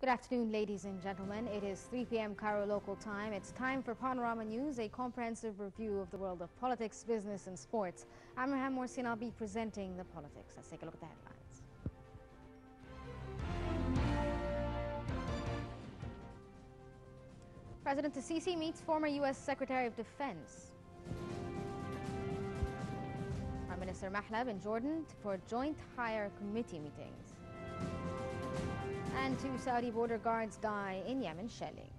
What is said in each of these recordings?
Good afternoon, ladies and gentlemen. It is 3 p.m. Cairo local time. It's time for Panorama News, a comprehensive review of the world of politics, business, and sports. I'm Raham Morsi and I'll be presenting the politics. Let's take a look at the headlines. President Sisi meets former U.S. Secretary of Defense. Prime Minister Mahlab in Jordan for joint higher committee meetings. And two Saudi border guards die in Yemen shelling.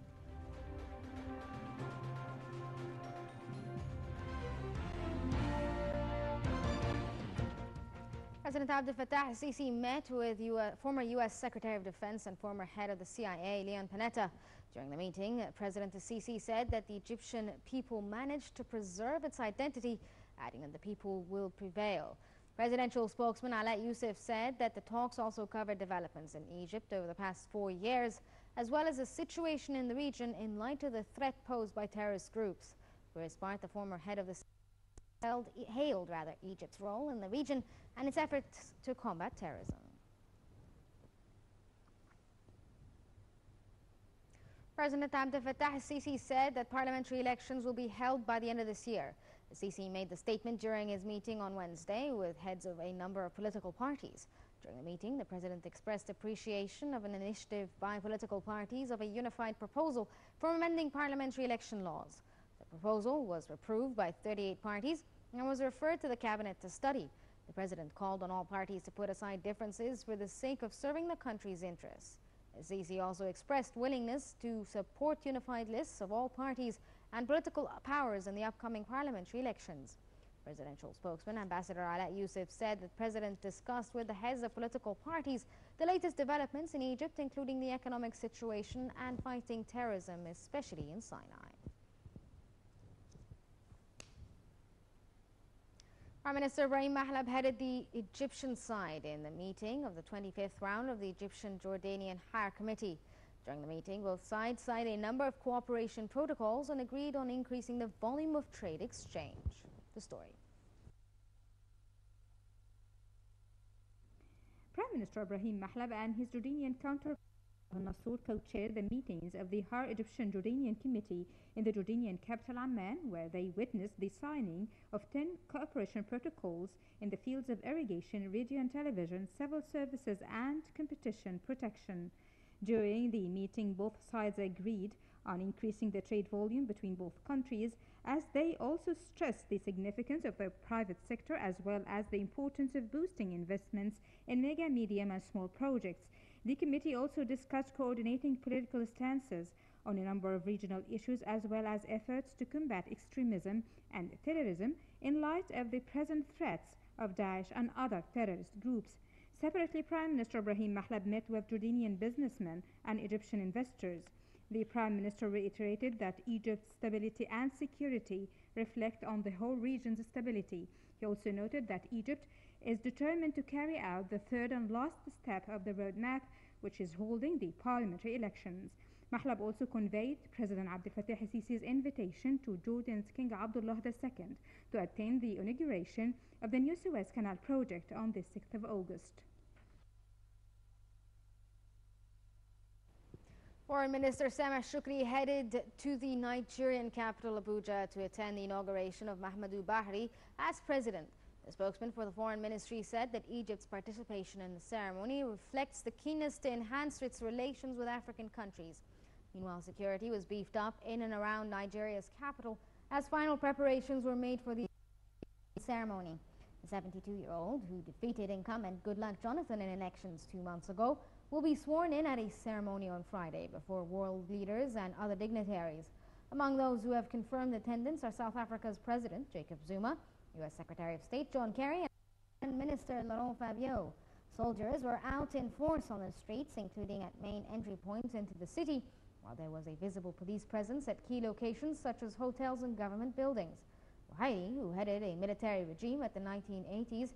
President Abdel Fattah al-Sisi met with US, former U.S. Secretary of Defense and former head of the CIA, Leon Panetta. During the meeting, President al-Sisi said that the Egyptian people managed to preserve its identity, adding that the people will prevail. Presidential spokesman Ala Youssef said that the talks also covered developments in Egypt over the past four years, as well as the situation in the region in light of the threat posed by terrorist groups. For his part, the former head of the held, hailed rather Egypt's role in the region and its efforts to combat terrorism. President Abdel Fattah al-Sisi said that parliamentary elections will be held by the end of this year. Sisi made the statement during his meeting on Wednesday with heads of a number of political parties. During the meeting, the president expressed appreciation of an initiative by political parties of a unified proposal for amending parliamentary election laws. The proposal was approved by 38 parties and was referred to the cabinet to study. The president called on all parties to put aside differences for the sake of serving the country's interests. Sisi also expressed willingness to support unified lists of all parties and political powers in the upcoming parliamentary elections. Presidential spokesman Ambassador Ala Youssef said that the president discussed with the heads of political parties the latest developments in Egypt, including the economic situation and fighting terrorism, especially in Sinai. Prime Minister Ibrahim Mahlab headed the Egyptian side in the meeting of the 25th round of the Egyptian-Jordanian Higher Committee. During the meeting, both sides signed a number of cooperation protocols and agreed on increasing the volume of trade exchange. The story. Prime Minister Ibrahim Mahlab and his Jordanian counterpart Nassour co-chaired the meetings of the Higher Egyptian-Jordanian Committee in the Jordanian capital Amman, where they witnessed the signing of 10 cooperation protocols in the fields of irrigation, radio and television, civil services and competition protection. During the meeting, both sides agreed on increasing the trade volume between both countries, as they also stressed the significance of the private sector as well as the importance of boosting investments in mega, medium and small projects. The committee also discussed coordinating political stances on a number of regional issues as well as efforts to combat extremism and terrorism in light of the present threats of Daesh and other terrorist groups. Separately, Prime Minister Ibrahim Mahlab met with Jordanian businessmen and Egyptian investors. The Prime Minister reiterated that Egypt's stability and security reflect on the whole region's stability. He also noted that Egypt is determined to carry out the third and last step of the roadmap, which is holding the parliamentary elections. Mahlab also conveyed President Abdel Fattah al-Sisi's invitation to Jordan's King Abdullah II to attend the inauguration of the new Suez Canal project on the 6th of August. Foreign Minister Sameh Shukri headed to the Nigerian capital Abuja to attend the inauguration of Muhammadu Buhari as president. The spokesman for the Foreign Ministry said that Egypt's participation in the ceremony reflects the keenness to enhance its relations with African countries. Meanwhile, security was beefed up in and around Nigeria's capital as final preparations were made for the ceremony. The 72-year-old who defeated incumbent Goodluck Jonathan in elections two months ago will be sworn in at a ceremony on Friday before world leaders and other dignitaries. Among those who have confirmed attendance are South Africa's President Jacob Zuma, U.S. Secretary of State John Kerry and Minister Laurent Fabius. Soldiers were out in force on the streets, including at main entry points into the city, while there was a visible police presence at key locations such as hotels and government buildings. Buhari, who headed a military regime at the 1980s,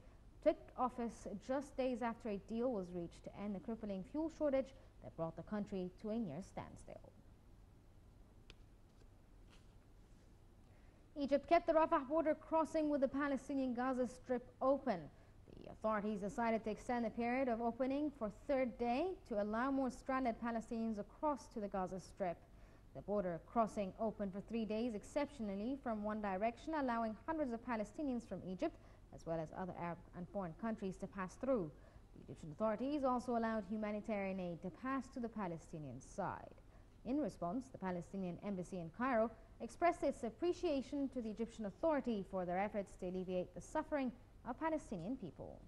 took office just days after a deal was reached to end the crippling fuel shortage that brought the country to a near standstill. Egypt kept the Rafah border crossing with the Palestinian Gaza Strip open. The authorities decided to extend the period of opening for third day to allow more stranded Palestinians across to the Gaza Strip. The border crossing opened for three days exceptionally from one direction, allowing hundreds of Palestinians from Egypt, as well as other Arab and foreign countries, to pass through. The Egyptian authorities also allowed humanitarian aid to pass to the Palestinian side. In response, the Palestinian embassy in Cairo expressed its appreciation to the Egyptian authority for their efforts to alleviate the suffering of Palestinian people.